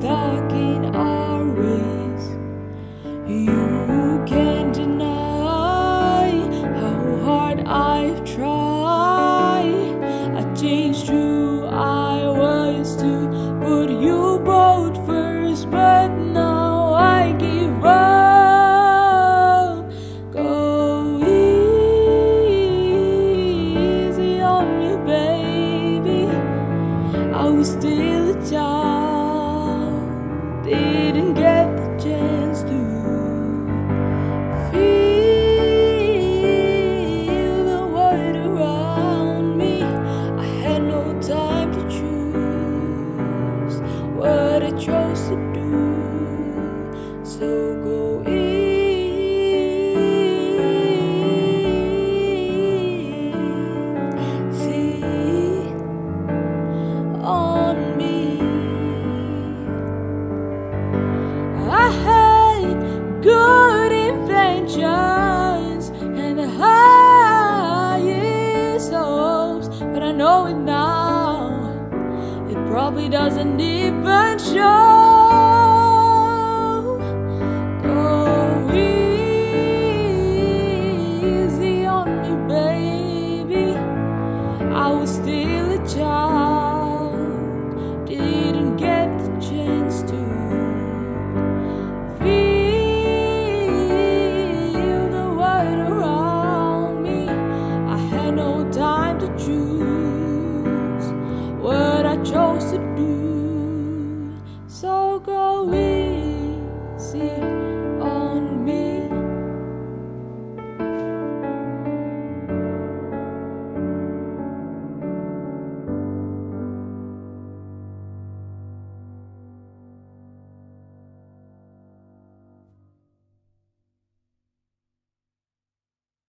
stuck in our ways. You can't deny how hard I've tried. I changed. Chose to do. So go easy on me. I had good intentions and the highest hopes, but I know it now probably doesn't even show. Go easy on me, baby. I was still a child, didn't get the chance.